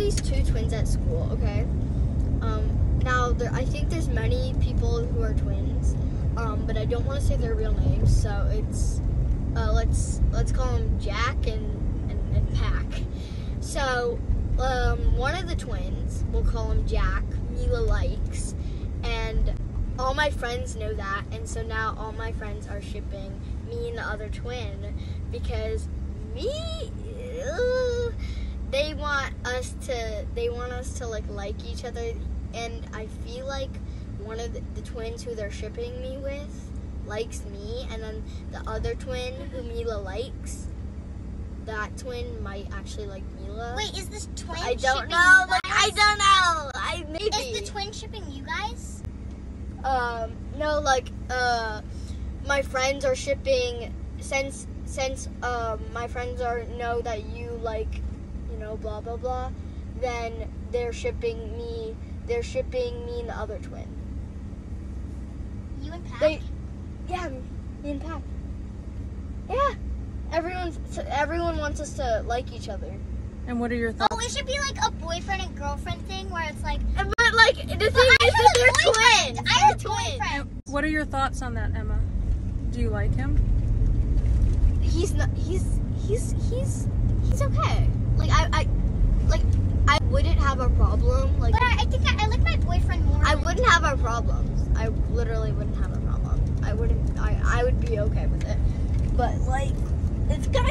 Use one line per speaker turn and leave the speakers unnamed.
these two twins at school. Okay. Um, now there, I think there's many people who are twins, um, but I don't want to say their real names. So it's uh, let's let's call them Jack and and, and Pack. So um, one of the twins, we'll call him Jack. Mila likes, and all my friends know that, and so now all my friends are shipping me and the other twin because me. ugh, us to they want us to like like each other. And i feel like one of the, the twins who they're shipping me with likes me and then the other twin who mila likes that twin might actually like mila.
Wait, is this twin?
i don't know like i don't know. I maybe.
Is the twin shipping you guys?
um no like uh my friends are shipping since since um my friends are know that you like you know blah blah blah then they're shipping me they're shipping me and the other twin
You and Pat?
they yeah me and pat yeah everyone's everyone wants us to like each other
And what are your oh, thoughts?
Oh, it should be like a boyfriend and girlfriend thing where it's like
but like the thing
I
is that they're
boyfriend.
twins
I have a
They're twins.
What are your thoughts on that, Emma? Do you like him?
he's not he's he's he's he's okay like i like i wouldn't have a problem like
But I, I think I, I like my boyfriend more.
i wouldn't have a problems. I literally wouldn't have a problem. I wouldn't i i would be okay with it. But like it's kind